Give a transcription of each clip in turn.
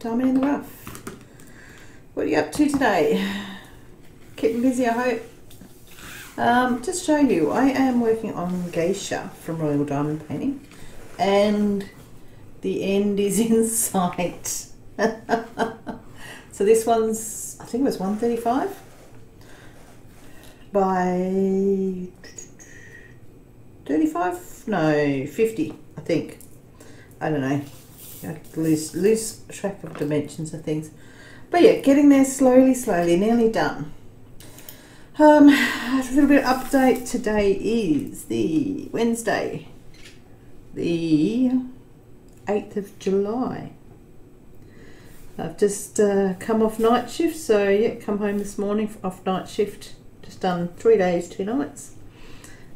Diamond in the rough. What are you up to today? Keeping busy, I hope. Um, just show you, I am working on Geisha from Royal Diamond Painting, and the end is in sight. so this one's, I think it was 135 by 35? No, 50, I think. I don't know. I lose, lose track of dimensions of things. But yeah, getting there slowly, slowly, nearly done. Um, a little bit of update. Today is the Wednesday, the 8th of July. I've just uh, come off night shift, so yeah, come home this morning off night shift. Just done three days, two nights,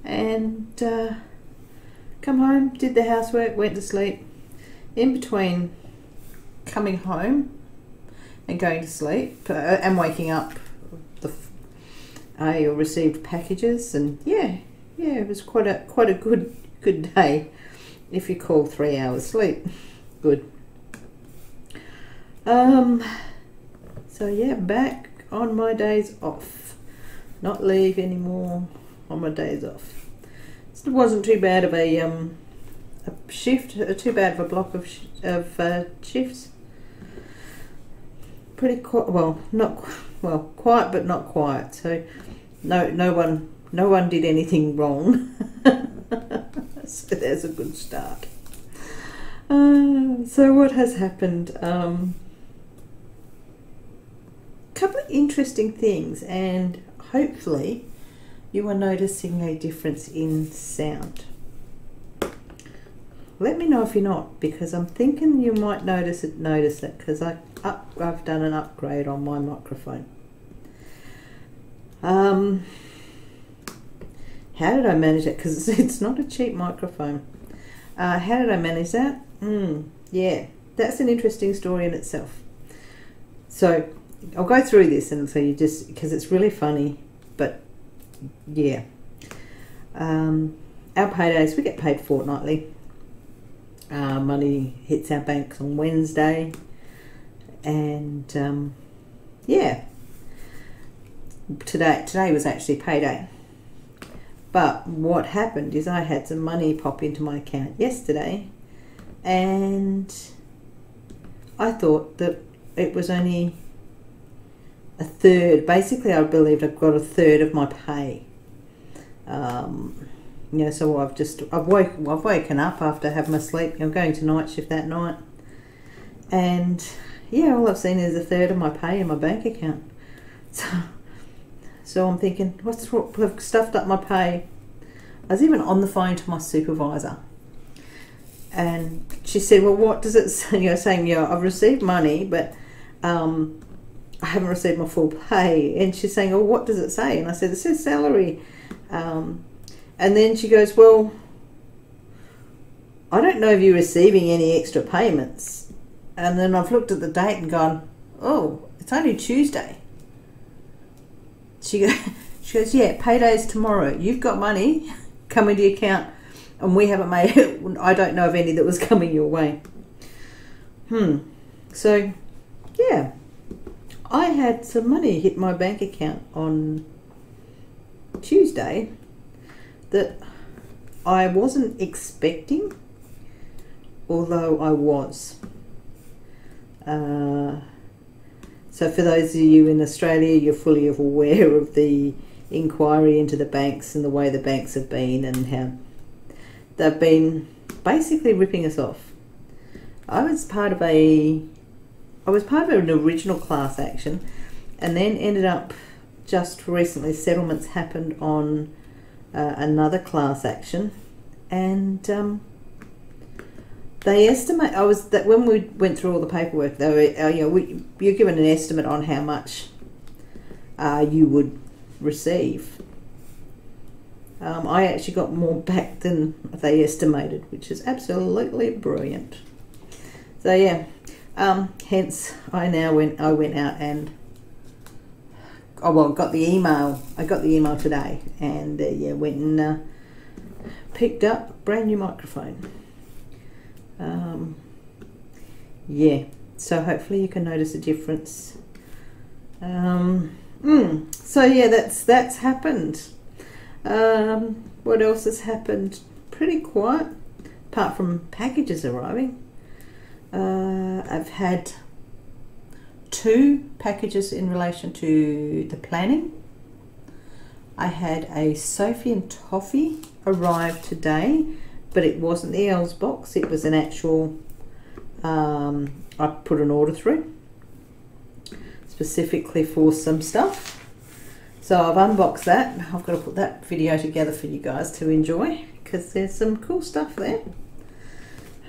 and uh, come home, did the housework, went to sleep. In between coming home and going to sleep uh, and waking up, the I received packages, and yeah, yeah, it was quite a quite a good good day, if you call three hours sleep good. Um, so yeah, back on my days off, not leave anymore on my days off. It wasn't too bad of a um a shift, too bad of a block of sh of uh, shifts. Pretty quiet, well, not well, quiet but not quiet. So no, no one, no one did anything wrong. so there's a good start. Uh, so what has happened? Um, couple of interesting things, and hopefully you are noticing a difference in sound. Let me know if you're not, because I'm thinking you might notice it. Notice it, because I up, I've done an upgrade on my microphone. Um, how did I manage it? Because it's not a cheap microphone. Uh, how did I manage that? Mm, yeah, that's an interesting story in itself. So I'll go through this and so you just because it's really funny, but yeah. Um, our paydays we get paid fortnightly. Uh, money hits our banks on Wednesday, and um, yeah. Today today was actually payday. But what happened is I had some money pop into my account yesterday, and I thought that it was only a third. Basically, I believed I got a third of my pay. Um, know, so I've just I've woke I've woken up after having my sleep. I'm going to night shift that night, and yeah, all I've seen is a third of my pay in my bank account. So, so I'm thinking, what's what? I've stuffed up my pay. I was even on the phone to my supervisor, and she said, "Well, what does it say?" You know, saying, "Yeah, I've received money, but." Um, I haven't received my full pay. And she's saying, Oh, what does it say? And I said, It says salary. Um, and then she goes, Well, I don't know if you're receiving any extra payments. And then I've looked at the date and gone, Oh, it's only Tuesday. She goes, she goes Yeah, payday's tomorrow. You've got money coming to your account, and we haven't made it. I don't know of any that was coming your way. Hmm. So, yeah. I had some money hit my bank account on Tuesday that I wasn't expecting, although I was. Uh, so, for those of you in Australia, you're fully aware of the inquiry into the banks and the way the banks have been and how they've been basically ripping us off. I was part of a I was part of an original class action and then ended up just recently settlements happened on uh, another class action and um, they estimate I was that when we went through all the paperwork they were uh, you know we, you're given an estimate on how much uh, you would receive um, I actually got more back than they estimated which is absolutely brilliant so yeah um, hence, I now went. I went out and oh well, got the email. I got the email today, and uh, yeah, went and uh, picked up brand new microphone. Um, yeah, so hopefully you can notice a difference. Um, mm, so yeah, that's that's happened. Um, what else has happened? Pretty quiet, apart from packages arriving. Uh, I've had two packages in relation to the planning. I had a Sophie and Toffee arrive today, but it wasn't the Elves box, it was an actual, um, I put an order through specifically for some stuff. So I've unboxed that. I've got to put that video together for you guys to enjoy because there's some cool stuff there.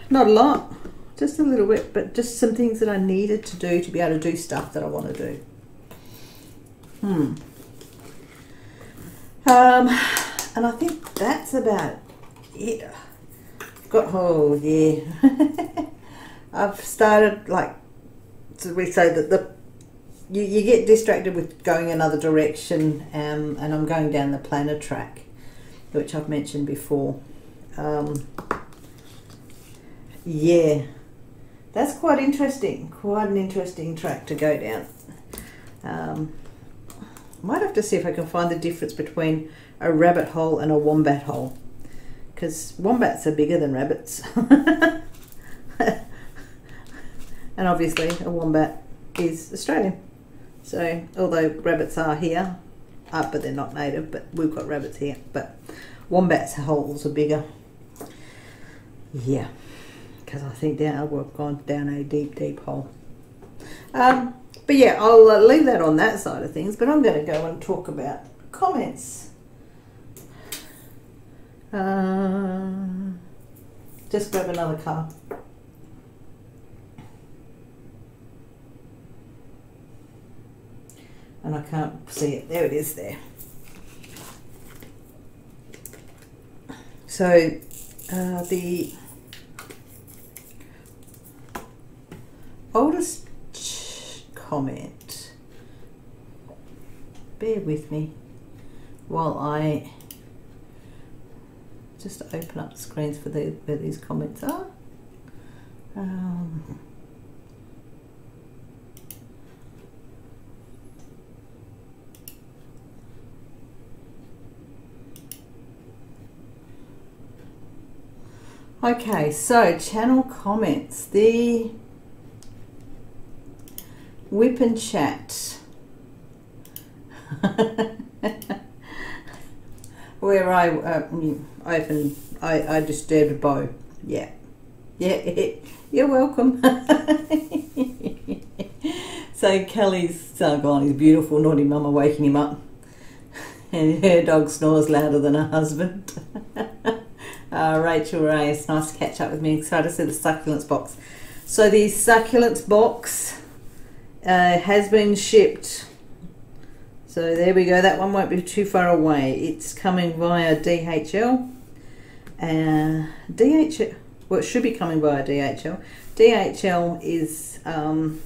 Not a lot, just a little bit, but just some things that I needed to do to be able to do stuff that I want to do. Hmm. Um, and I think that's about it. Got oh yeah. I've started like so we say that the you, you get distracted with going another direction, um, and I'm going down the planner track, which I've mentioned before. Um, yeah, that's quite interesting. Quite an interesting track to go down. Um, might have to see if I can find the difference between a rabbit hole and a wombat hole, because wombats are bigger than rabbits, and obviously a wombat is Australian. So although rabbits are here, uh, but they're not native, but we've got rabbits here. But wombats' holes are bigger. Yeah, because I think down we've gone down a deep, deep hole. Um, but yeah, I'll uh, leave that on that side of things. But I'm going to go and talk about comments. Uh, just grab another card. and I can't see it. There it is there. So uh, the oldest comment, bear with me while I just open up the screens for the, where these comments are. Um, Okay, so channel comments. The WIP and chat. Where I uh, open, I, I disturbed Bo. Yeah. Yeah, you're welcome. so Kelly's uh, gone, his beautiful naughty mama waking him up. And her dog snores louder than her husband. Uh, Rachel Ray, it's nice to catch up with me. Excited to see the succulents box. So the succulents box uh, has been shipped. So there we go. That one won't be too far away. It's coming via DHL. Uh, DHL, well, it should be coming via DHL. DHL is um,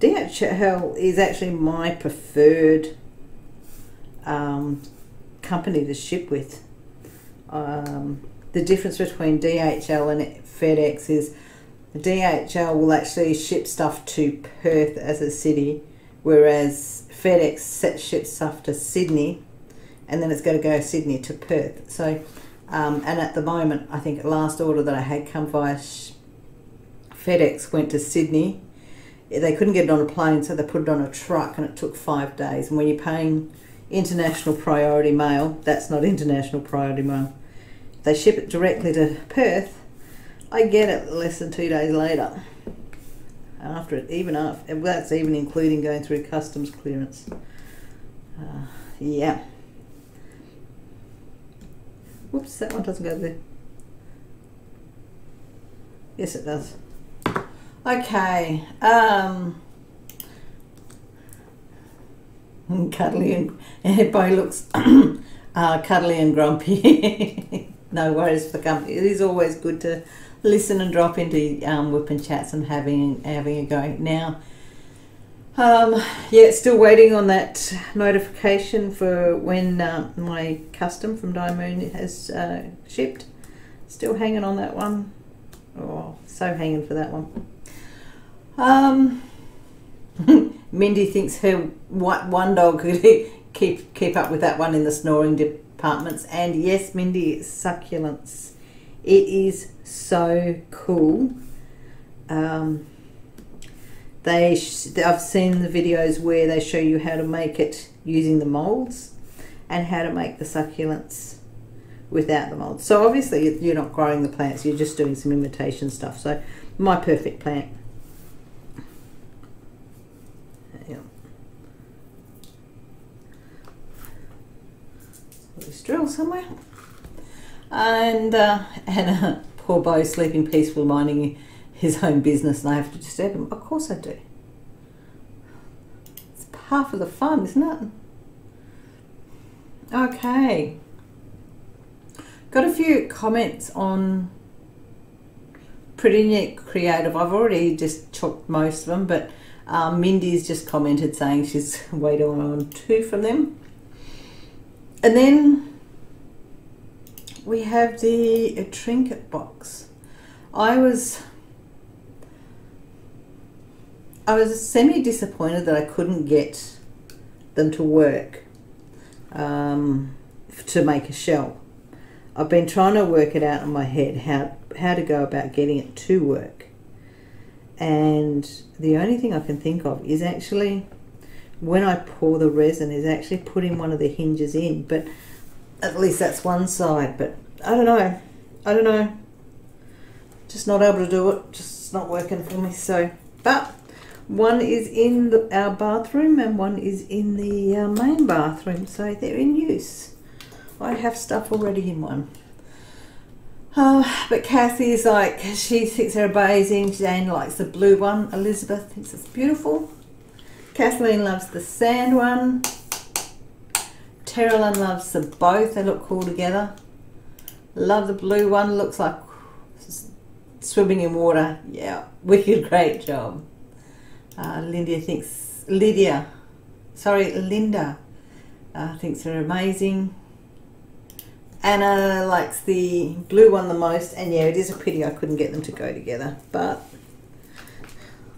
DHL is actually my preferred um, company to ship with um, the difference between DHL and FedEx is DHL will actually ship stuff to Perth as a city, whereas FedEx ships stuff to Sydney, and then it's going to go Sydney to Perth. So, um, and at the moment, I think last order that I had come via FedEx went to Sydney. They couldn't get it on a plane, so they put it on a truck, and it took five days. And when you're paying international priority mail, that's not international priority mail. they ship it directly to Perth, I get it less than two days later. After it, even after, that's even including going through customs clearance. Uh, yeah. Whoops, that one doesn't go there. Yes, it does. Okay. Um, cuddly and everybody looks uh, cuddly and grumpy. no worries for the company. It is always good to listen and drop into um, WIP and chats and having having a go. Now, um, yeah, still waiting on that notification for when uh, my custom from Diamond has uh, shipped. Still hanging on that one. Oh, so hanging for that one. Um, Mindy thinks her one dog could keep keep up with that one in the snoring departments. And yes, Mindy, succulents. It is so cool. Um, they I've seen the videos where they show you how to make it using the molds and how to make the succulents without the molds. So obviously you're not growing the plants, you're just doing some imitation stuff. So my perfect plant. This drill somewhere. And uh, and uh, poor Bo sleeping peaceful, minding his own business, and I have to disturb him. Of course I do. It's half of the fun, isn't it? Okay. Got a few comments on Pretty Neat Creative. I've already just chopped most of them, but um, Mindy's just commented saying she's waiting on two from them. And then we have the trinket box. I was I was semi disappointed that I couldn't get them to work um, to make a shell. I've been trying to work it out in my head how how to go about getting it to work. And the only thing I can think of is actually when I pour the resin is actually putting one of the hinges in, but at least that's one side, but I don't know. I don't know. Just not able to do it. Just not working for me. So, but one is in the, our bathroom and one is in the uh, main bathroom, so they're in use. I have stuff already in one. Oh, but Kathy is like, she thinks they're amazing. Jane likes the blue one. Elizabeth thinks it's beautiful. Kathleen loves the sand one. Terilyn loves the both. They look cool together. Love the blue one. Looks like swimming in water. Yeah, wicked great job. Uh, Lydia thinks, Lydia, sorry, Linda uh, thinks they're amazing. Anna likes the blue one the most, and yeah, it is a pity I couldn't get them to go together, but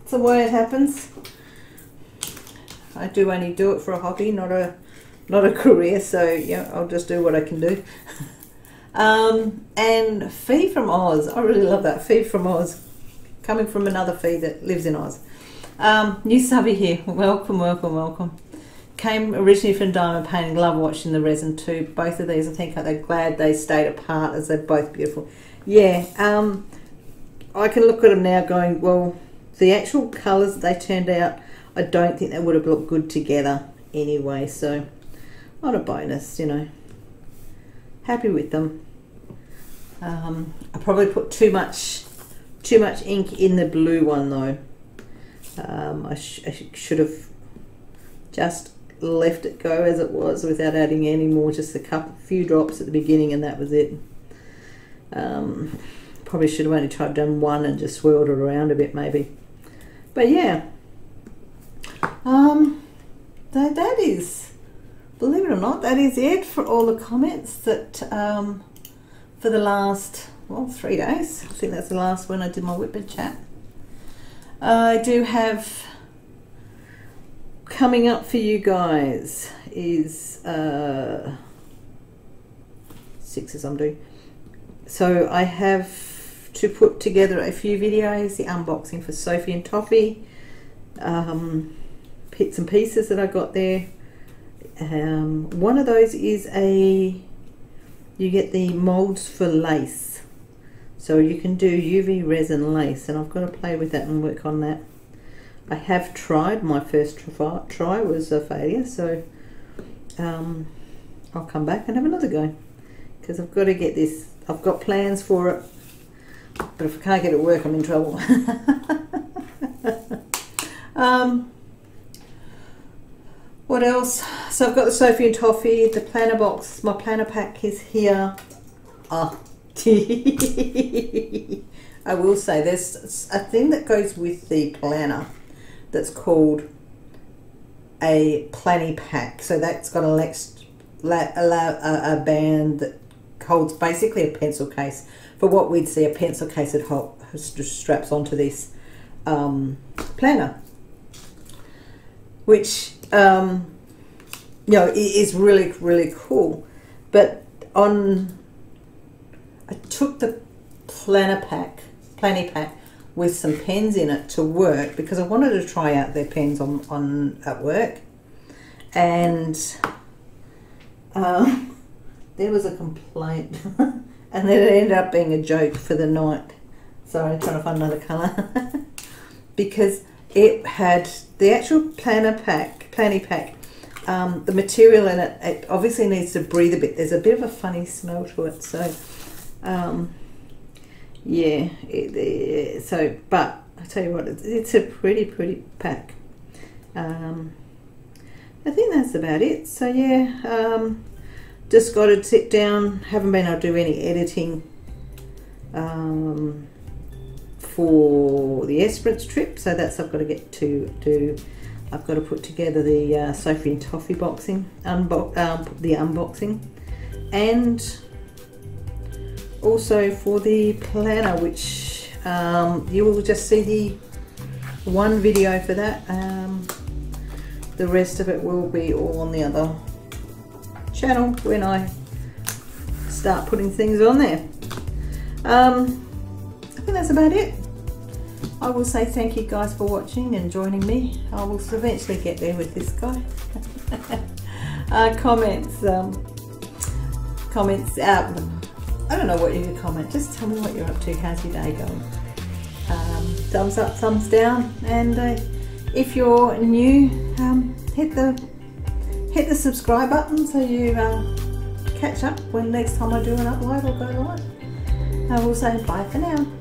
it's the way it happens. I do only do it for a hobby, not a not a career, so yeah, I'll just do what I can do. um, and Fee from Oz, I really love that Fee from Oz, coming from another Fee that lives in Oz. Um, new subby here. Welcome, welcome, welcome. Came originally from Diamond Painting. Love watching the resin too. Both of these, I think, they're glad they stayed apart as they're both beautiful. Yeah, um, I can look at them now going, well, the actual colours they turned out, I don't think they would have looked good together anyway. So, not a bonus, you know. Happy with them. Um, I probably put too much, too much ink in the blue one though. Um, I, sh I, should have just left it go as it was without adding any more, just a couple, few drops at the beginning and that was it. Um, probably should have only tried done one and just swirled it around a bit maybe. But yeah, um, that, that is, believe it or not, that is it for all the comments that um, for the last, well, three days. I think that's the last when I did my Whitbird chat. I do have coming up for you guys is uh, six as I'm doing. So I have to put together a few videos, the unboxing for Sophie and Toffee, um, bits and pieces that I got there. Um, one of those is a, you get the molds for lace so you can do UV resin lace and I've got to play with that and work on that. I have tried, my first try was a failure, so um, I'll come back and have another go because I've got to get this, I've got plans for it, but if I can't get it work I'm in trouble. um, what else? So I've got the Sophie and Toffee, the planner box, my planner pack is here. Ah, I will say there's a thing that goes with the planner that's called a planning pack. So that's got a, a, band that holds basically a pencil case. For what we'd see, a pencil case that straps onto this. um, planner, which um, you know is really really cool. But on, I took the planner pack, planny pack, with some pens in it to work because I wanted to try out their pens on on at work, and um, there was a complaint, and then it ended up being a joke for the night. Sorry, I'm trying to find another colour because it had the actual planner pack, planny pack. Um, the material in it, it obviously needs to breathe a bit. There's a bit of a funny smell to it, so um, yeah. It, it, so, but I tell you what, it's, it's a pretty pretty pack. Um, I think that's about it. So yeah, um, just got to sit down. Haven't been able to do any editing um, for the Esperance trip, so that's I've got to get to do. I've got to put together the uh, Sophie and Toffee boxing, unbo um, the unboxing, and also for the planner, which um, you will just see the one video for that. Um, the rest of it will be all on the other channel when I start putting things on there. Um, I think that's about it. I will say thank you guys for watching and joining me. I will eventually get there with this guy. uh, comments, um, comments, uh, I don't know what you could comment. Just tell me what you're up to. How's your day going? Um, thumbs up, thumbs down, and uh, if you're new, um, hit the hit the subscribe button so you uh, catch up when next time I do an upload or go live. I will say bye for now.